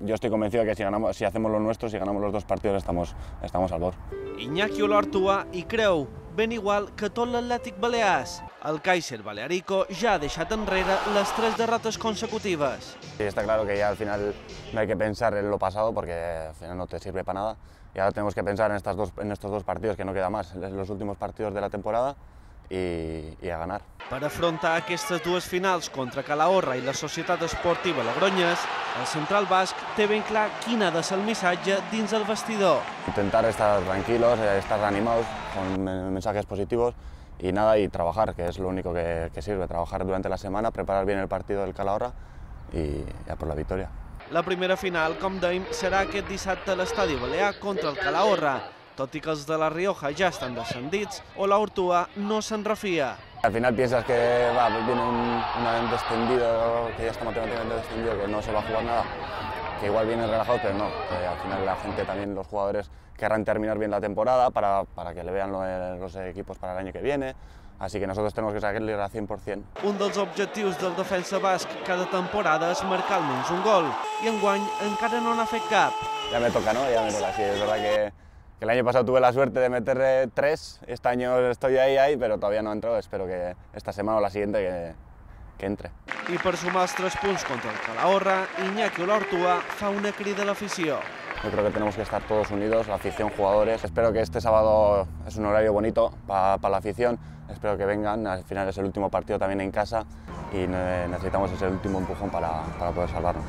Yo estoy convencido de que si, ganamos, si hacemos lo nuestro, si ganamos los dos partidos, estamos, estamos al bord. Iñaki Olortua hi creu, ben igual que tot l'Atlètic Balears. El Kaiser Balearico ja ha deixat enrere les tres derrotes consecutives. Y está claro que ya al final no hay que pensar en lo pasado porque al final no te sirve para nada. Y ahora tenemos que pensar en, estas dos, en estos dos partidos que no queda más, en los últimos partidos de la temporada y, y a ganar. Per afrontar aquestes dues finals contra Calahorra i la Societat Esportiva Logroñés, el central basc té ben clar quin ha de ser el missatge dins el vestidor. Intentar estar tranquilos, eh, estar animados con men- mensajes positivos y nada, y trabajar, que es lo único que, que sirve, trabajar durante la semana, preparar bien el partido del Calahorra y ya por la victoria. La primera final, com dèiem, serà aquest dissabte a l'Estadi Balear contra el Calahorra, tot i que els de la Rioja ja estan descendits, o l'Hortua no se'n refia. Al final piensas que va, pues viene un, un descendido, que ya está matemáticamente descendido, que no se va a jugar nada, que igual vienen relajados, pero no, que al final la gente también, los jugadores querrán terminar bien la temporada para, para que le vean lo- los equipos para el año que viene, así que nosotros tenemos que sacarle al 100%. Un dels objectius del defensa basc cada temporada és marcar almenys un gol, i enguany encara no n'ha fet cap. Ya me toca, ¿no? Ya me toca, sí, es verdad que, que el año pasado tuve la suerte de meter eh, tres, este año estoy ahí, ahí, pero todavía no ha entrado, espero que esta semana o la siguiente que, que entre. I per sumar els tres punts contra el Calahorra, Iñaki Olortua fa una crida a l'afició. Yo creo que tenemos que estar todos unidos, la afición, jugadores. Espero que este sábado es un horario bonito para la afición. Espero que vengan. Al final es el último partido también en casa y ne- necesitamos ese último empujón para, para poder salvarnos.